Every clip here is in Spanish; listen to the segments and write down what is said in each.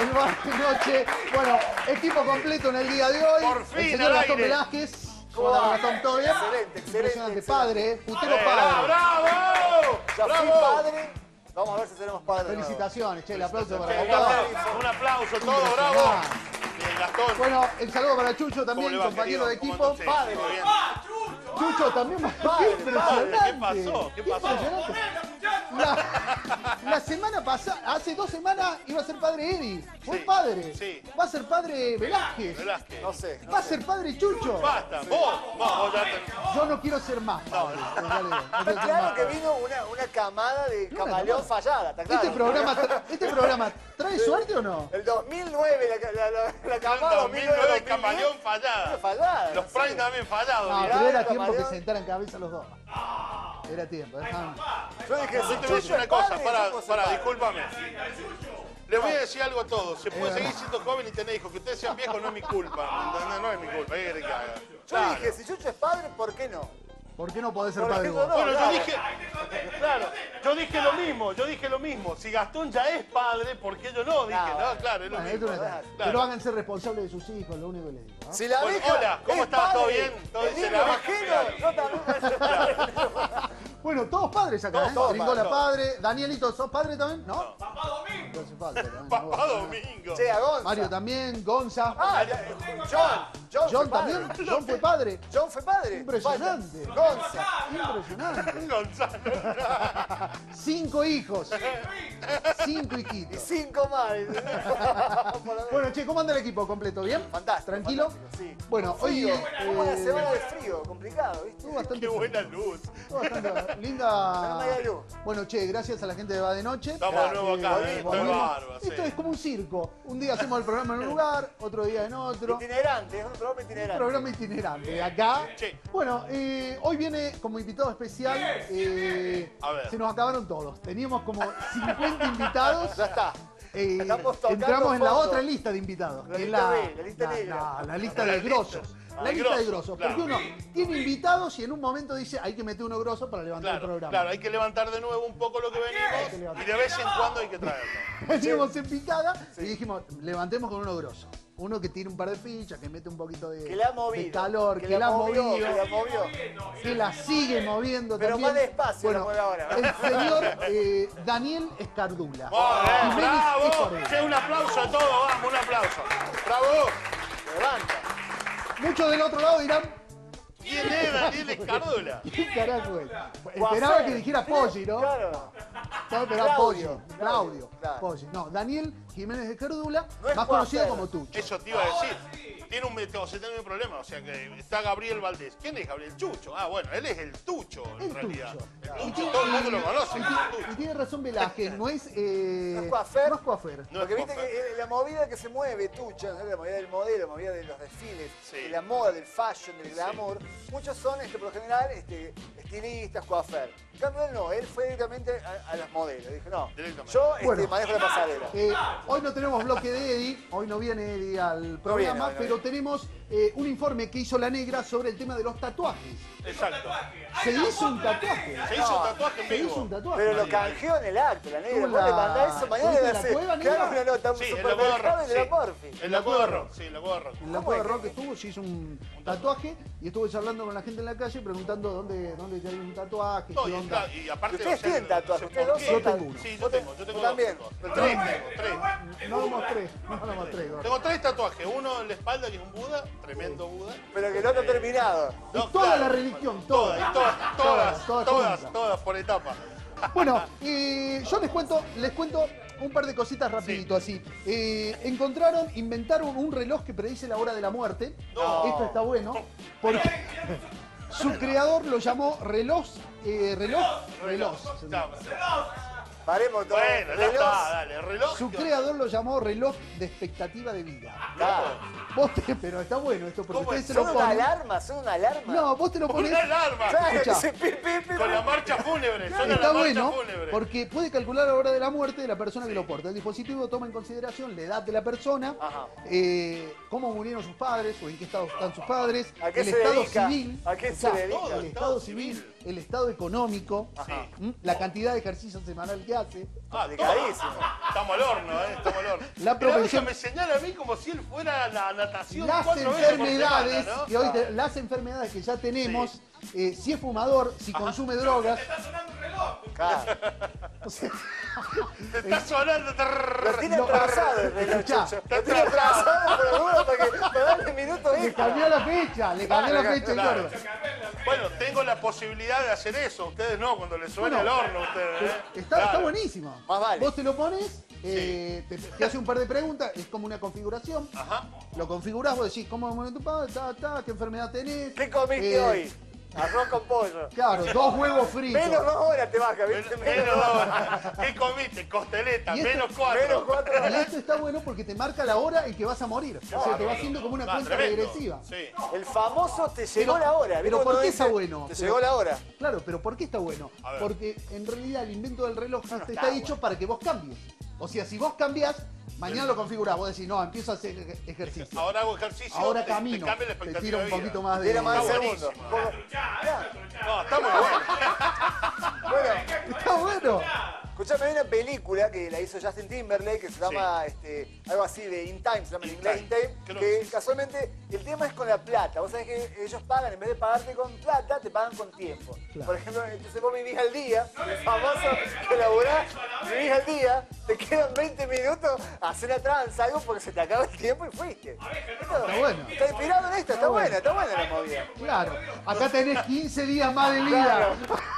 Salvar Noche. Bueno, equipo completo en el día de hoy. Por fin, El señor Gastón. Velázquez. ¿Cómo va? Gastón, ¿todo bien? Excelente, excelente, Impresionante. excelente. Padre, eh. Putero padre. ¡Bravo! Ya fui ¡Bravo! padre. Vamos a ver si tenemos padre. de. Felicitaciones, che, el aplauso para Un Gastón. aplauso, un aplauso, todo, bravo. Bien, Gastón. Bueno, el saludo para Chucho ¿Cómo también, va, compañero de querido? equipo. ¿Cómo anda usted? ¿Todo bien? Chucho también. Padre, ¡Qué impresionante! padre, ¿qué pasó? ¿Qué pasó? La, la semana pasada, hace dos semanas iba a ser padre Eddie. Fue Sí, padre. sí. Va a ser padre Velázquez. Velázquez. No sé. no Va a ser padre Chucho. Basta, vos, vos, vos ya te... Yo no quiero ser más padre. no ser claro más que vino una, una camada de camaleón fallada, está claro. ¿Este programa, tra- ¿Este programa trae suerte o no? El 2009, la, la, la, la El camada 2009 2009, camaleón fallada. fallada. Los Prime también fallados. No, pero era tiempo que sentaran cabeza los dos. Era tiempo. dejaban- Yo dije, Yo si te voy a decir Chucho una es cosa, para, yo para, discúlpame. Les voy a decir algo a todos. Se puede seguir siendo joven y tener hijos. Que ustedes sean viejos no es mi culpa. No, no es mi culpa. ¿Qué querés que haga? Yo Claro. dije, si Chucho es padre, ¿por qué no? ¿Por qué no podés ser padre ejemplo, vos? no. Bueno, yo claro. dije, claro, yo dije lo mismo, yo dije lo mismo. Si Gastón ya es padre, ¿por qué yo no? Dije, no, claro, es lo Bueno, mismo. Claro. Pero háganse responsables de sus hijos, lo único que les digo. ¿no? Si la Bueno, vieja hola, ¿cómo es estás? ¿Todo bien? ¿Todo bien? ¿Se la ajeno, yo también Bueno, todos padres acá, Todos, ¿eh? todos padres, padre. Danielito, ¿sos padre también? ¿No? Papá Domingo. No hace falta también. Papá. Domingo. Che, a Gonza. Mario también, Gonza. Ah, John. John, John fue padre. también. John fue padre. John fue padre. Impresionante. Gonza. Impresionante. Gonzalo. Cinco hijos. Cinco Y hijitos. cinco más. Bueno, che, ¿cómo anda el equipo completo? ¿Bien? Fantástico. ¿Tranquilo? fantástico, sí. Bueno, hoy. Frío. Una eh, semana de frío, complicado, ¿viste? estuvo bastante Qué buena luz. estuvo bastante linda. Bueno, che, gracias a la gente de Va de Noche. Estamos de nuevo acá, Esto es sí. Como un circo. Un día hacemos el programa en un lugar, otro día en otro. Itinerante, es un programa Un itinerante. programa itinerante. Acá. Sí. Bueno, eh, hoy viene como invitado especial. eh, A ver. Se nos acabaron todos. Teníamos como 50 invitados. Ya está. eh, entramos en la fondo. otra lista de invitados. La que es lista B, la lista negra. la- la lista de grosos. La lista de grosos, claro. Porque uno tiene invitados y en un momento dice hay que meter uno grosso para levantar el programa. claro, hay que levantar de nuevo un poco lo que venimos y de vez en cuando hay que traerlo. Veníamos en picada y dijimos, levantemos con uno grosso. Uno que tiene un par de fichas, que mete un poquito de, Que la ha de movido. calor, que, la ha movió, movido, Que la movió. que la sigue moviendo Pero también. más despacio la mueve ahora. El señor eh, Daniel Escardula. ¡Bravo! Escardula. Un aplauso a todos, vamos, un aplauso. ¡Bravo! Levanta. Muchos del otro lado dirán, ¿Quién es Daniel Escardula? ¿qué carajo es? Esperaba que dijera Poggi, ¿no? Claro. No, pero Poggi. Claudio. Claudio. Claro. Poggi. No, Daniel Jiménez No es más conocido como Tucho. Eso te iba a decir. Tiene un, o sea, tiene un problema, o sea que está Gabriel Valdés. ¿Quién es Gabriel Chucho? Ah, bueno, él es el Tucho en El realidad. Tucho. El Tucho, todo el mundo lo conoce. y tiene- Tucho. Y tiene razón Velázquez, no es... Eh, No es coafer. No es coafer. Porque viste que la movida que se mueve, tucha, ¿no? la movida del modelo, la movida de los desfiles, Sí. de la moda, del fashion, del glamour, muchos son, este, por lo general, este, estilistas, coafer. En cambio él no, él fue directamente a, a los modelos. Dijo, no, Directamente. yo este, Bueno. manejo la pasarela. Eh, hoy no tenemos bloque de Eddie, hoy no viene Eddie al programa, hoy no pero viene. tenemos eh, un informe que hizo la negra sobre el tema de los tatuajes. Exacto. Se hizo un tatuaje. Se hizo un tatuaje en Se hizo un tatuaje. Pero lo canjeó en el acto, la negra. Vos le la- mandás eso, mañana ¿Tuviste le la hace cueva, que haga negra? una nota, un Sí, en la cueva supermercado rock. de la sí. Morphy. En la cueva rock, sí, en la cueva rock. En la ¿Cómo cueva es? rock estuvo, se hizo un tatuaje y estuve charlando con la gente en la calle preguntando dónde, dónde ya hay un tatuaje, No, qué y, está- y aparte, Ustedes o sea, tienen tatuajes, ustedes dos qué. Yo tengo uno. Sí, yo tengo, yo te- tengo también. Tres tres. No damos tres, no damos tres. Tengo tres tatuajes. Uno en la espalda, que es un Buda, tremendo Buda. Pero que no está terminado. Y toda la religión, toda. Todas, todas, todas, Todas, todas por etapa. Bueno, eh, yo les cuento, les cuento un par de cositas rapidito así. Eh, encontraron, inventaron un reloj que predice la hora de la muerte. No. Esto está bueno. Porque su creador lo llamó reloj, eh, reloj, reloj. Paremos todo. Bueno, ya Reloj. está, dale. Reloj. Su creador lo llamó reloj de expectativa de vida. Claro. Vos te- pero está bueno esto porque ¿Cómo ustedes es? se Son lo una ponen. alarma, son una alarma. No, vos te lo pones. Una alarma. Claro, Escuchá. ese pi, pi, pi, Con la marcha fúnebre. Suena la Está marcha bueno fúnebre. porque puede calcular la hora de la muerte de la persona que lo porta. El dispositivo toma en consideración la edad de la persona, Ajá. eh, cómo murieron sus padres o en qué estado están sus padres, ¿A qué el se estado dedica? civil, ¿A qué se dedica? el estado civil, el estado económico, Sí. la cantidad de ejercicio semanal que hace. Ah, toma. Estamos al horno, ¿eh? Estamos al horno. La Pero propensión- me señala a mí como si él fuera la natación Las cuatro veces por enfermedades, semana, ¿no? que hoy te- las enfermedades que ya tenemos, eh, si es fumador, si consume drogas, Claro. o sea, Te está sonando. Lo tiene atrasado el reloj, escuchá. Lo tiene atrasado por alguno para, que, para darle minutos le extra. cambió la fecha, le cambió la fecha el claro. Bueno, tengo la posibilidad de hacer eso. Ustedes no, cuando les suene Bueno, el horno, ustedes. ¿eh? Está, Claro. está buenísimo. Más vale. Vos te lo pones, eh, te, te hace un par de preguntas, es como una configuración. Ajá. Lo configurás, vos decís cómo mueve tu padre, qué enfermedad tenés. ¿Qué comiste Eh, hoy? Arroz con pollo. Claro, dos huevos fritos. Menos dos horas te baja, ¿viste? Menos, menos dos. ¿Qué comiste? Costeleta, Y esto- menos cuatro. Menos cuatro Y horas. esto está bueno porque te marca la hora en que vas a morir. O sea, te va haciendo como una cuenta tremendo. regresiva. Sí. El famoso te llegó Pero- la hora. ¿viste pero ¿por qué está bueno? Te Pero- llegó la hora. Claro, pero ¿por qué está bueno? Porque en realidad el invento del reloj este está, está hecho para que vos cambies. O sea, si vos cambiás, mañana lo configurás. Vos decís, no, empiezo a hacer ej- ejercicio. Ahora hago ejercicio. Ahora te- te camino. cambia la Te tira un de poquito más de... Era más de segundo. No, está muy bueno. Bueno, Está bueno. escuchame, hay una película que la hizo Justin Timberlake que se llama este, algo así de In Time, se llama en In inglés Time. In Time, que casualmente el tema es con la plata. Vos sabés que ellos pagan, en vez de pagarte con plata, te pagan con tiempo. Claro. Por ejemplo, entonces vos vivís al día, famoso que laburás, vivís al día, te quedan 20 minutos a hacer la tranza, algo porque se te acaba el tiempo y fuiste. Está bueno. Está inspirado en esto, está buena, está buena la movida. Claro. Acá tenés 15 días más de vida.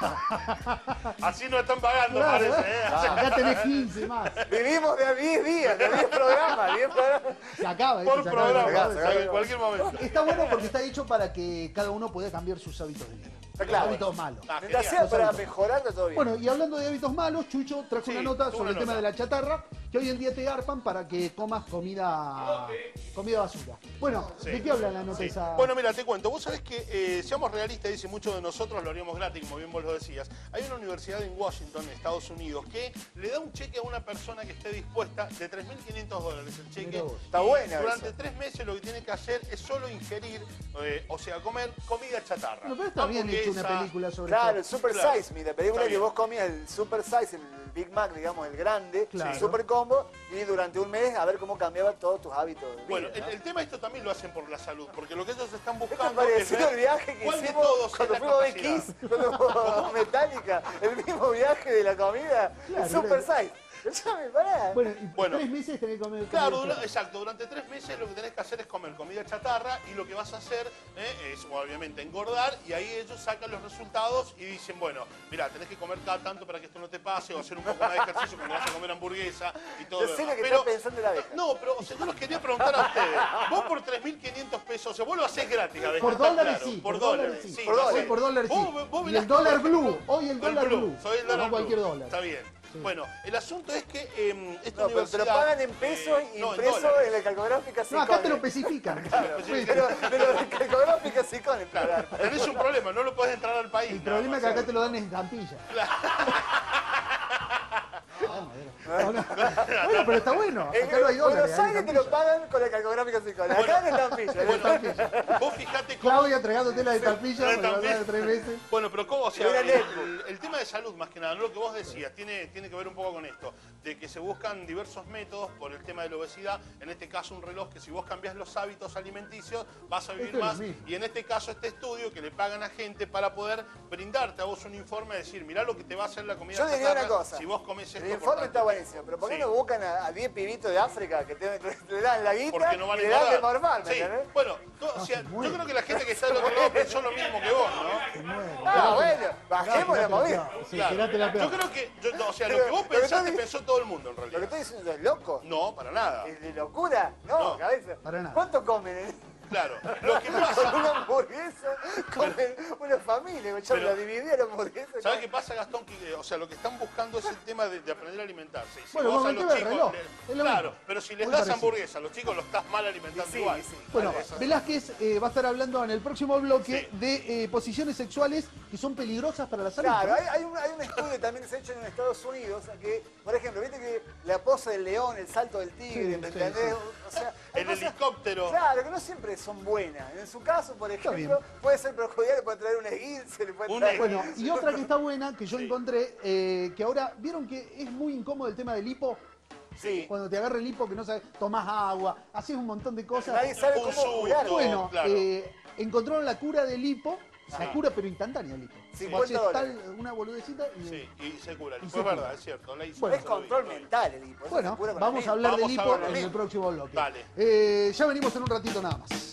Así no están pagando, Claro, parece. ¿eh? Acá tenés 15 más. Vivimos de a 10 días, de 10 programas, 10 programas. Se acaba. Por Se acaba, se programa, acaba, se acaba. en cualquier momento. Está bueno porque está hecho para que cada uno pueda cambiar sus hábitos de vida. Está claro. Hábitos malos. Ah, Mientras sea para mejorarlo todo bien. Bueno, y hablando de hábitos malos, Chucho trajo Sí, una nota sobre el tema de la chatarra, que hoy en día te garpan para que comas comida comida basura. Bueno, Sí. ¿de qué habla la nota Sí. esa? Bueno, mira, te cuento. Vos sabés que, eh, seamos realistas, dice muchos de nosotros, lo haríamos gratis, como bien vos lo decías. Hay una universidad en Washington, Estados Unidos, que le da un cheque a una persona que esté dispuesta de 3.500 dólares el cheque. Está buena Durante esa. tres meses lo que tiene que hacer es solo ingerir, eh, o sea, comer comida chatarra. Bueno, pero está bien hecho una película sobre Claro, el. Super Claro. Size, mira, película Está que vos comías el Super Size, el Big Mac, digamos, el grande, Claro. el Super Combo, y durante un mes a ver cómo cambiaban todos tus hábitos de vida. Bueno, el, ¿no? el tema esto también lo hacen por la salud, porque lo que ellos están buscando es ver al viaje que de hicimos todos cuando fuimos capacidad. Kiss, cuando Metallica, el mismo viaje de la comida, Claro, el Super claro. Size. Escuchame, pará. Bueno, y Bueno. tres meses tenés que comer Claro, comida dura- exacto. Durante tres meses lo que tenés que hacer es comer comida chatarra y lo que vas a hacer eh, es, obviamente, engordar y ahí ellos sacan los resultados y dicen, bueno, mira, tenés que comer cada tanto para que esto no te pase o hacer un poco más de ejercicio cuando vas a comer hamburguesa y todo lo que está pensando la abeja. No, pero o sea, yo los quería preguntar a ustedes. Vos por 3.500 pesos, o sea, vos lo hacés gratis, abeja, Por dólares claro. sí, Por por dólares, dólares sí. sí. Por dólares, sé. por dólares sí. Vos- vos Y el dólar blue, hoy el dólar blue. Soy el dólar No cualquier blue. dólar. Está bien. Bueno, el asunto es que eh, esta No, pero te universidad... lo pagan en pesos eh, y no, en impreso en la calcográfica No, acá te lo especifican. Pero, pero la calcográfica Claro, claro. tenés un problema, no lo podés entrar al país. El problema es que acá te lo dan en estampilla. Bueno, pero está bueno. En Acá no hay dólares. Buenos hay Aires te lo pagan con la calcográfica Sicone. Acá en estampilla. Bueno, vos fijate cómo... Claudia entregándote la estampilla La porque va a estampilla. dar tres veces. Bueno, pero ¿cómo? O sea, el, el tema de salud, más que nada, ¿no? lo que vos decías, tiene, tiene que ver un poco con esto, de que se buscan diversos métodos por el tema de la obesidad, en este caso un reloj que si vos cambiás los hábitos alimenticios vas a vivir más, y en este caso este estudio que le pagan a gente para poder brindarte a vos un informe, decir, mirá lo que te va a hacer la comida Yo chatarra una cosa. si vos comes esto El informe está buenísimo, pero ¿por qué Sí. no buscan a a 10 pibitos de África que te, le dan la guita porque no van y a le dan de morfar, ¿me Sí, bueno, o sea, yo creo que la gente que está del otro lado pensó lo mismo que vos, ¿no? Ah, bueno, bajemos la movida. Yo creo que, yo- no, o sea, lo que vos pensaste pensó todo el mundo en Lo que realidad. estoy diciendo es loco. No, para nada. ¿Es de locura? No, No. cabeza. Para nada. ¿Cuánto comen? Claro. Lo que Con pasa, una hamburguesa, comen una familia, Pero- la dividí a la hamburguesa. ¿sabes qué pasa, Gastón? Que, eh, o sea, lo que están buscando es el tema de, de aprender a alimentarse. Y si Bueno, vos a el los tema del chicos. reloj, le- es lo claro, mismo. pero si les Muy das parecido. hamburguesa a los chicos, los estás mal alimentando Sí, igual. sí. Bueno. Velázquez eh, va a estar hablando en el próximo bloque Sí. de eh, posiciones sexuales que son peligrosas para la salud. Claro, hay, hay un, hay un estudio también que se ha hecho en Estados Unidos que, por ejemplo, viste que la pose del león, el salto del tigre, Sí, ¿me sí, entendés? sí. O sea, hay El cosas- helicóptero. Claro, que no siempre son buenas. En su caso, por ejemplo, puede ser perjudicial, le puede traer un esguince, le puede Un traer... Bueno, y otra que está buena, que yo Sí. encontré, eh, que ahora, ¿vieron que es muy incómodo el tema del hipo? Sí. Cuando te agarra el hipo que no sabes, tomás agua, haces un montón de cosas. Nadie sabe Un cómo curarlo. Bueno, claro. eh, encontraron la cura del hipo, Sí. la cura pero instantánea del hipo. 50 Vos haces dólares. tal, una boludecita y... Sí, y se cura. Y se es cura. verdad, es cierto. La hizo, Bueno. Es control mental el hipo. Bueno, vamos a hablar del hipo en el próximo bloque. Dale. Eh, ya venimos en un ratito nada más.